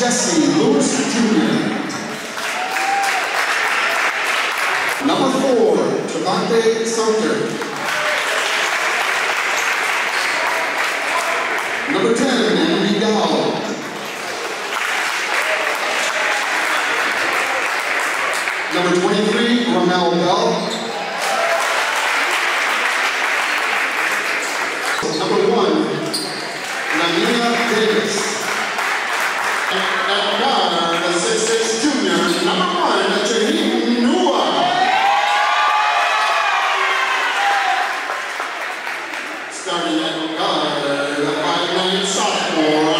Jessye Lewis Jr. Number four, Trevante Sumter. Number 23, Ramel Bell. Number one, Lamina Davis. At guard, the 6'6 junior, number one, Jaheim Nua. Starting at guard, the 5'9 sophomore,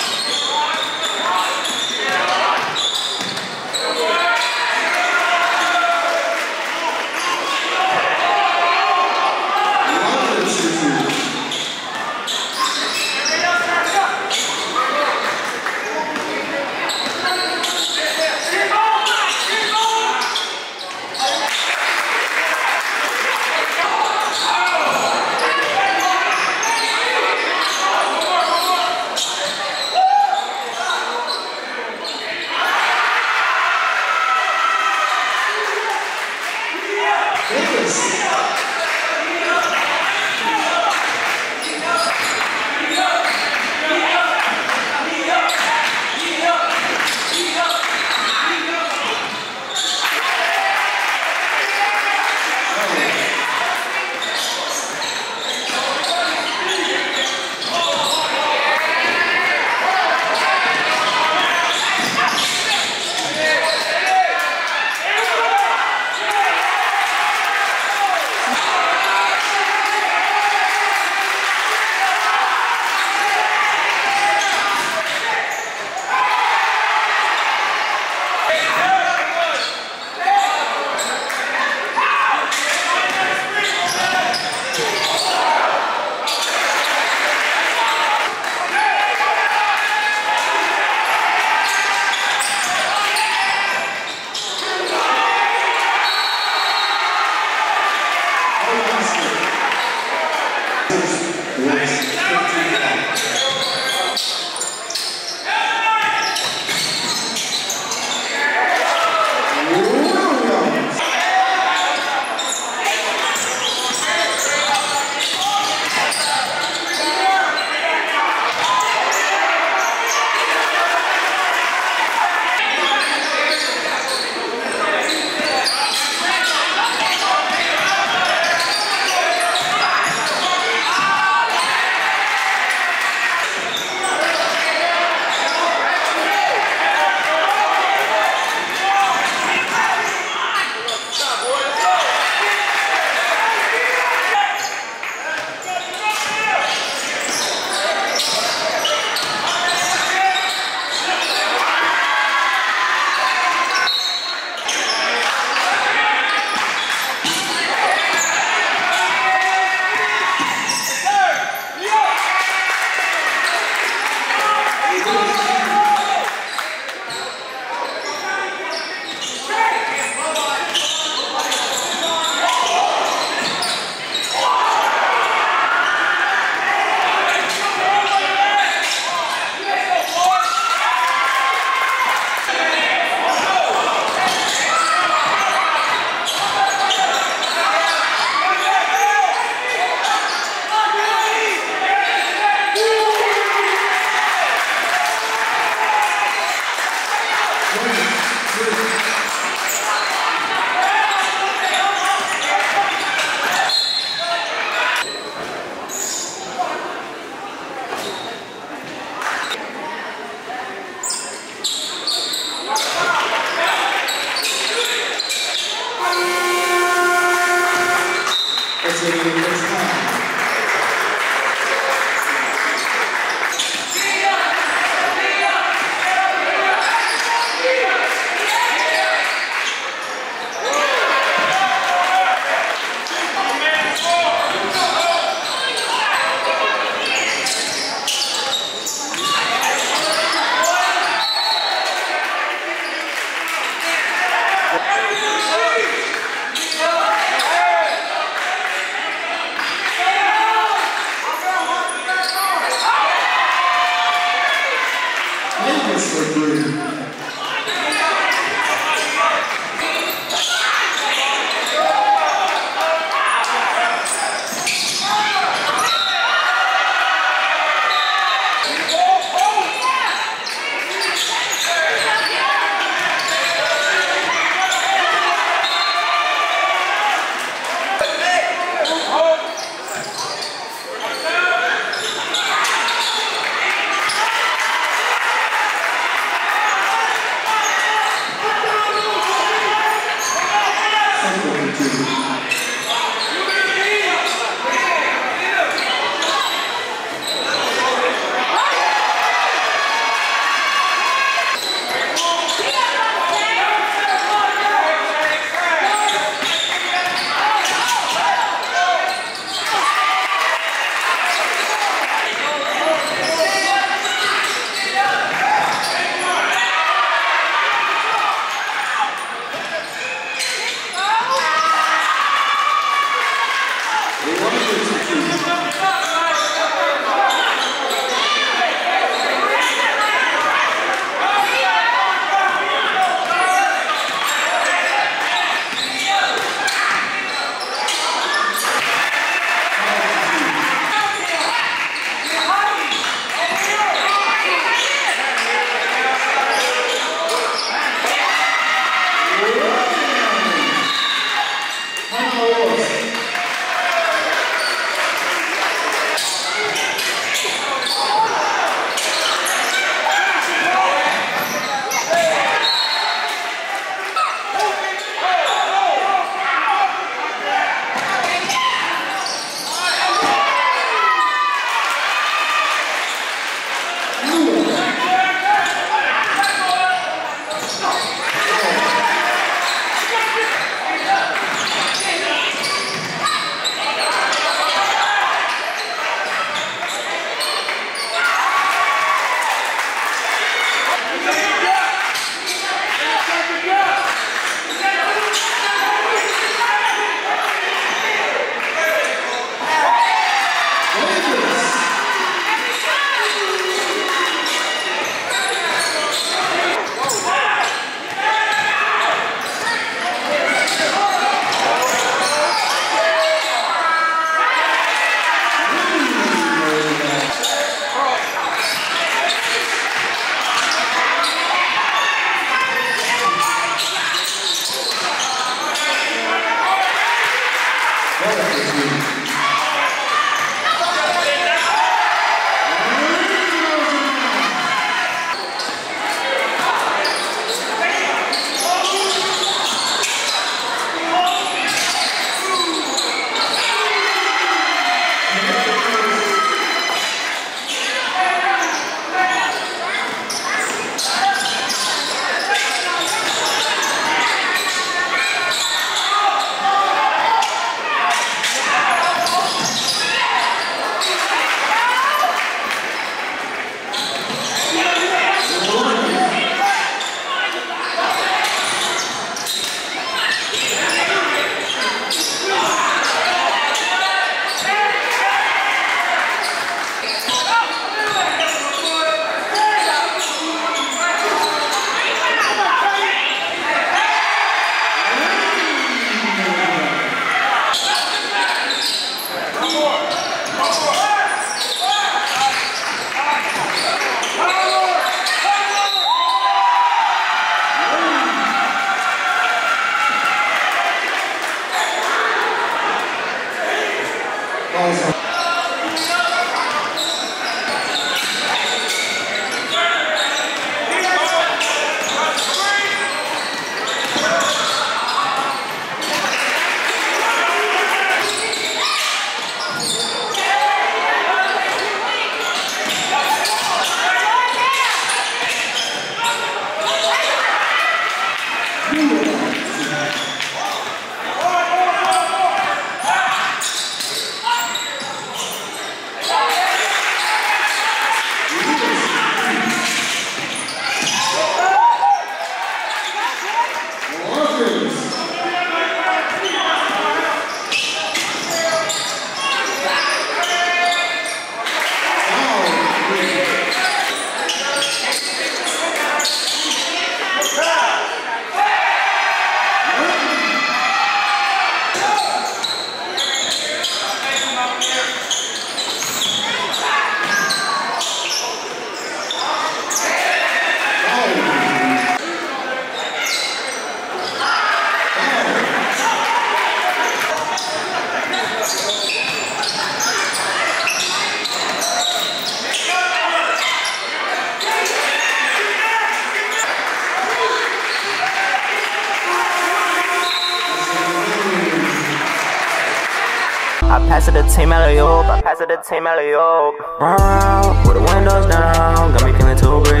team alley oop. I pass it to team alley oop. Run around with the windows down, got me feeling too great.